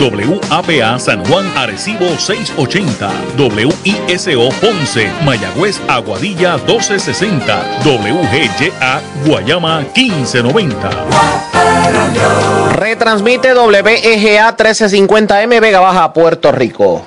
WAPA San Juan Arecibo 680, WISO Ponce, Mayagüez Aguadilla 1260, WGYA Guayama 1590. Retransmite WEGA 1350M Vega Baja, Puerto Rico.